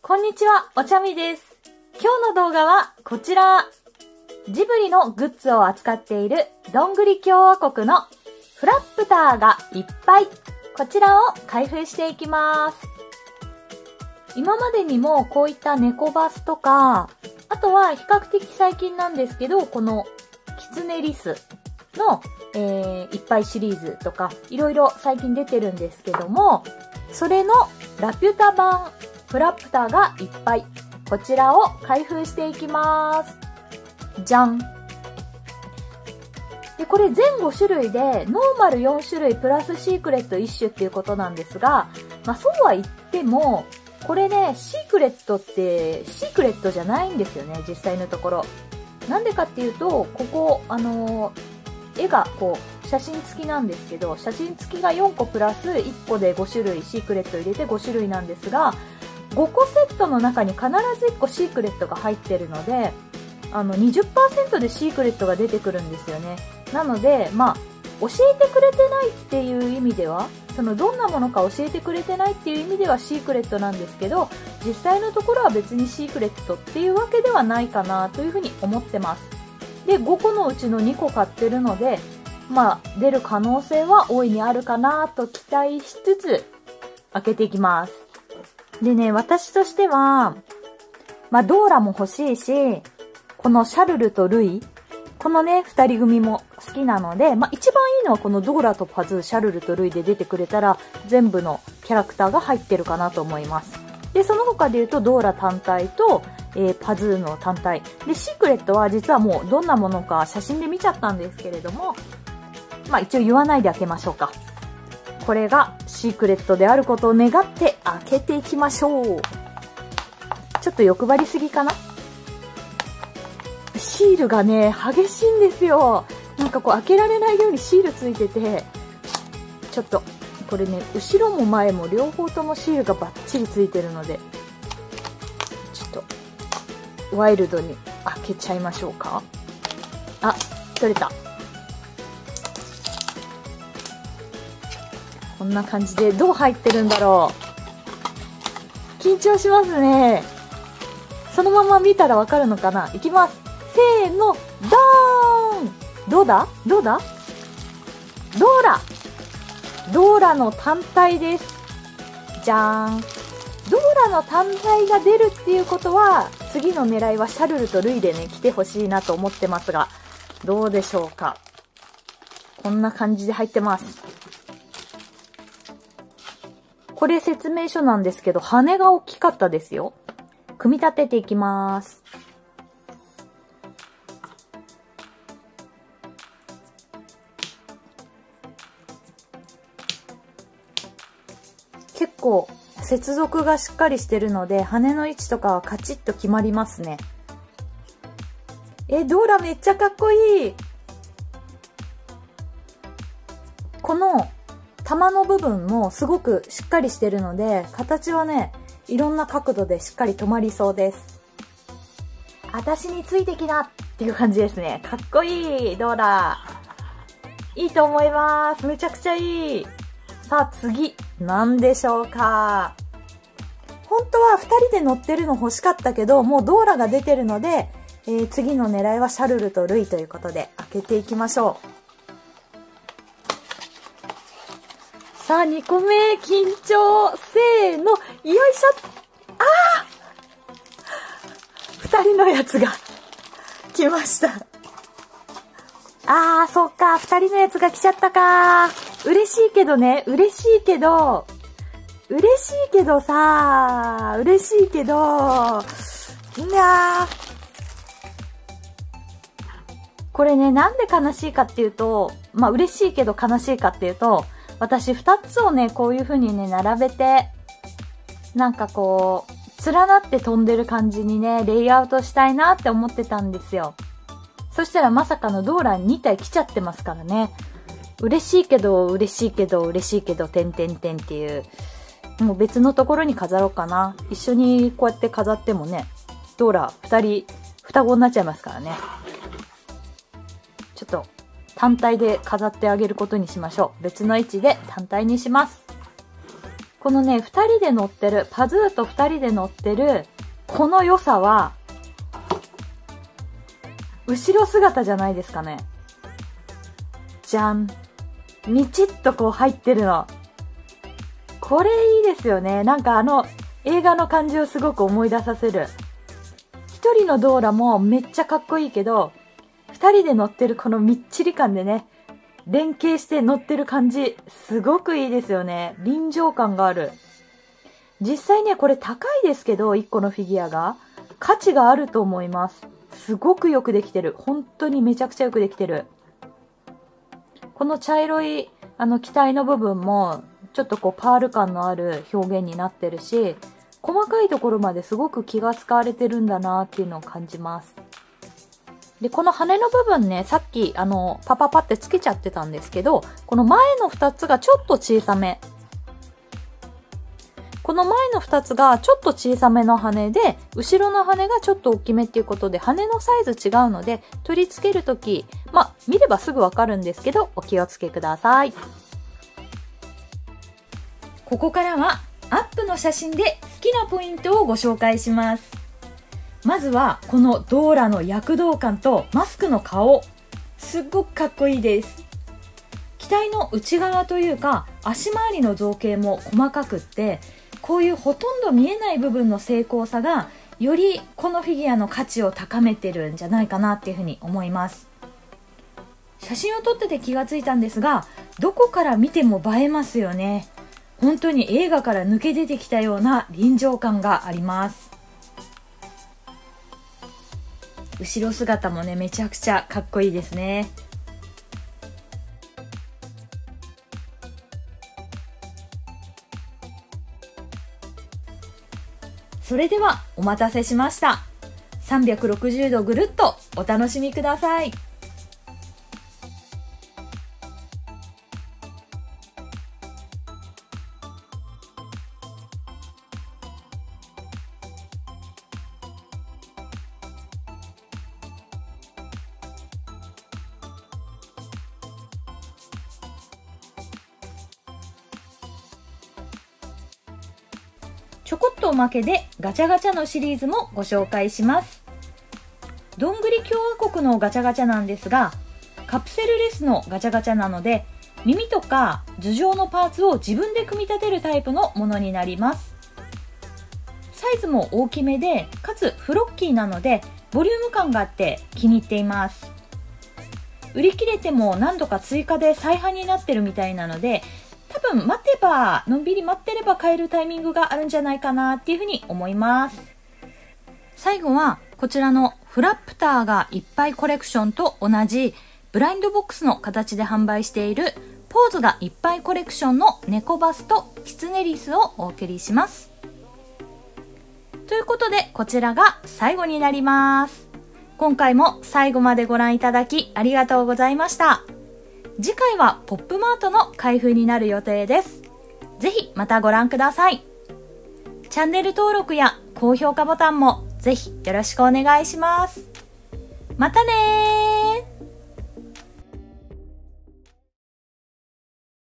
こんにちは、おちゃみです。今日の動画はこちら。ジブリのグッズを扱っているどんぐり共和国のフラップターがいっぱい。こちらを開封していきます。今までにもこういった猫バスとか、あとは比較的最近なんですけど、このキツネリスの、えー、いっぱいシリーズとか、いろいろ最近出てるんですけども、それのラピュタ版フラプターがいっぱい。こちらを開封していきます。じゃん。で、これ全5種類で、ノーマル4種類プラスシークレット1種っていうことなんですが、まあそうは言っても、これね、シークレットって、シークレットじゃないんですよね、実際のところ。なんでかっていうと、ここ、あのー絵がこう、写真付きなんですけど、写真付きが4個プラス1個で5種類、シークレット入れて5種類なんですが、5個セットの中に必ず1個シークレットが入ってるので、あの20%でシークレットが出てくるんですよね。なので、まあ、教えてくれてないっていう意味では、そのどんなものか教えてくれてないっていう意味ではシークレットなんですけど、実際のところは別にシークレットっていうわけではないかなというふうに思ってます。で、5個のうちの2個買ってるので、まあ、出る可能性は大いにあるかなと期待しつつ、開けていきます。でね、私としては、まあ、ドーラも欲しいし、このシャルルとルイ、このね、二人組も好きなので、まあ、一番いいのはこのドーラとパズー、シャルルとルイで出てくれたら、全部のキャラクターが入ってるかなと思います。で、その他で言うと、ドーラ単体と、えー、パズーの単体。で、シークレットは実はもうどんなものか写真で見ちゃったんですけれども、まあ一応言わないで開けましょうか。これがシークレットであることを願って開けていきましょう。ちょっと欲張りすぎかな？シールがね、激しいんですよ。なんかこう開けられないようにシールついてて、ちょっと、これね、後ろも前も両方ともシールがバッチリついてるので、ちょっと、ワイルドに開けちゃいましょうか。あ、取れた。こんな感じでどう入ってるんだろう。緊張しますね。そのまま見たらわかるのかないきます。せーの、ドーンどうだ？どうだ？ドーラドーラの単体です。じゃーん。ドーラの単体が出るっていうことは、次の狙いはシャルルとルイでね、来てほしいなと思ってますが、どうでしょうか？こんな感じで入ってます。これ説明書なんですけど、羽が大きかったですよ。組み立てていきます。結構接続がしっかりしてるので、羽の位置とかはカチッと決まりますね。え、ドーラめっちゃかっこいいこの玉の部分もすごくしっかりしてるので、形はね、いろんな角度でしっかり止まりそうです。私についてきなっていう感じですね。かっこいいドーラいいと思います。めちゃくちゃいい。さあ次、何でしょうか本当は2人で乗ってるの欲しかったけど、もうドーラが出てるので、えー、次の狙いはシャルルとルイということで開けていきましょう。さあ、2個目、緊張。せーの、よいしょ。ああ二人のやつが来ました。ああ、そっか、二人のやつが来ちゃったか。嬉しいけどね、嬉しいけど、嬉しいけどさ、嬉しいけど、いやこれね、なんで悲しいかっていうと、まあ嬉しいけど悲しいかっていうと、私二つをね、こういう風にね、並べて、なんかこう、連なって飛んでる感じにね、レイアウトしたいなって思ってたんですよ。そしたらまさかのドーラン2体来ちゃってますからね。嬉しいけど、嬉しいけど、嬉しいけど、てんてんてんっていう。もう別のところに飾ろうかな。一緒にこうやって飾ってもね、ドーラ二人、双子になっちゃいますからね。ちょっと、単体で飾ってあげることにしましょう。別の位置で単体にします。このね、二人で乗ってる、パズーと二人で乗ってる、この良さは、後ろ姿じゃないですかね。じゃん。みちっとこう入ってるの。これいいですよね。なんかあの映画の感じをすごく思い出させる。一人のドーラもめっちゃかっこいいけど、二人で乗ってるこのみっちり感でね、連携して乗ってる感じ、すごくいいですよね。臨場感がある。実際ね、これ高いですけど、1個のフィギュアが。価値があると思います。すごくよくできてる。本当にめちゃくちゃよくできてる。この茶色い、あの、機体の部分も、ちょっとこう、パール感のある表現になってるし、細かいところまですごく気が使われてるんだなっていうのを感じます。で、この羽の部分ね、さっき、あの、パパパってつけちゃってたんですけど、この前の2つがちょっと小さめ。この前の2つがちょっと小さめの羽で、後ろの羽がちょっと大きめっていうことで、羽のサイズ違うので、取り付けるとき、まあ、見ればすぐわかるんですけど、お気をつけください。ここからは、アップの写真で好きなポイントをご紹介します。まずはこのドーラの躍動感とマスクの顔。すっごくかっこいいです。機体の内側というか足回りの造形も細かくってこういうほとんど見えない部分の精巧さがよりこのフィギュアの価値を高めてるんじゃないかなっていうふうに思います。写真を撮ってて気がついたんですがどこから見ても映えますよね。本当に映画から抜け出てきたような臨場感があります。後ろ姿もねめちゃくちゃかっこいいですね。それではお待たせしました。360度ぐるっとお楽しみください。ちょこっとおまけでガチャガチャのシリーズもご紹介します。どんぐり共和国のガチャガチャなんですが、カプセルレスのガチャガチャなので、耳とか頭上のパーツを自分で組み立てるタイプのものになります。サイズも大きめで、かつフロッキーなので、ボリューム感があって気に入っています。売り切れても何度か追加で再販になってるみたいなので、多分待てば、のんびり待ってれば買えるタイミングがあるんじゃないかなっていうふうに思います。最後は、こちらのフラップターがいっぱいコレクションと同じブラインドボックスの形で販売しているポーズがいっぱいコレクションの猫バスとキツネリスをお送りします。ということで、こちらが最後になります。今回も最後までご覧いただきありがとうございました。次回はポップマートの開封になる予定です。ぜひまたご覧ください。チャンネル登録や高評価ボタンもぜひよろしくお願いします。またねー